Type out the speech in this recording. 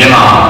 别忙